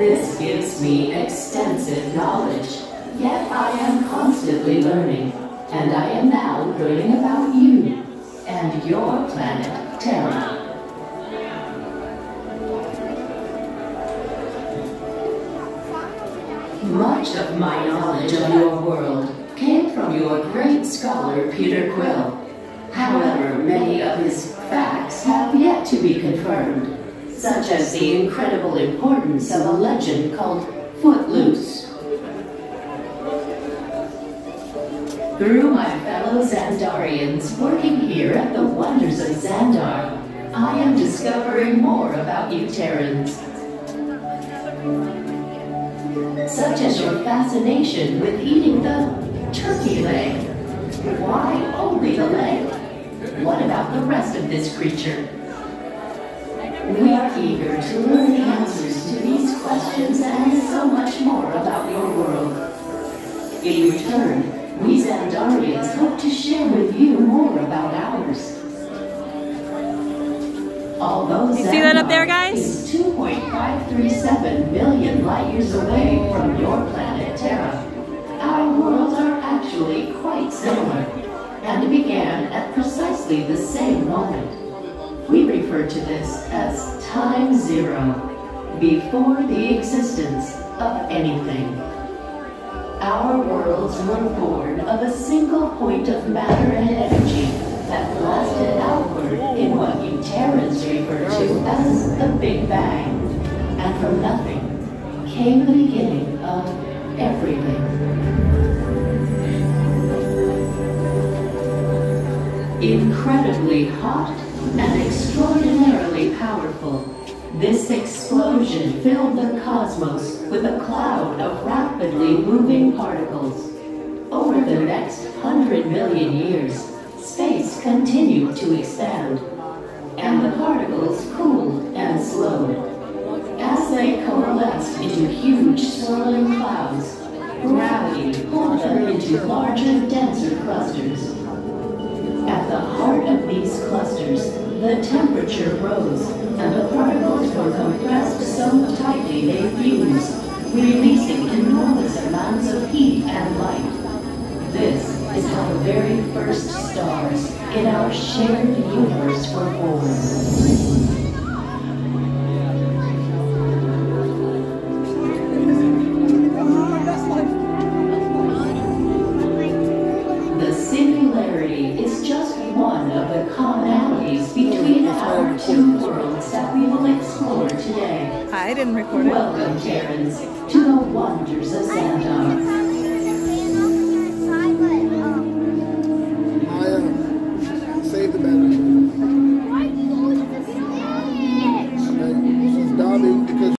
This gives me extensive knowledge, yet I am constantly learning, and I am now learning about you and your planet, Terra. Much of my knowledge of your world came from your great scholar, Peter Quill. However, many of his facts have yet to be confirmed, such as the incredible importance of a legend called Footloose. Through my fellow Xandarians working here at the Wonders of Xandar, I am discovering more about you Terrans. Such as your fascination with eating the turkey leg. Why only the leg? What about the rest of this creature? We are eager to learn the answers to these questions and so much more about your world. In return, we Xandarians hope to share with you more about ours. Although You see that up there, guys? is 2.537 million light years away from your planet Terra, our worlds are actually quite similar and began at precisely the same moment. We refer to this as time zero, before the existence of anything. Our worlds were born of a single point of matter and energy that blasted outward in what you Terrans refer to as the Big Bang. And from nothing came the beginning of everything. Incredibly hot and this explosion filled the cosmos with a cloud of rapidly moving particles. Over the next hundred million years, space continued to expand, and the particles cooled and slowed. As they coalesced into huge swirling clouds, gravity pulled them into larger, denser clusters. At the heart of these clusters, the temperature rose and the particles were compressed so tightly they fused, releasing enormous amounts of heat and light. This is how the very first stars in our shared universe were born. Worlds that we will explore today. I didn't record it. Welcome, Terrans, to the wonders of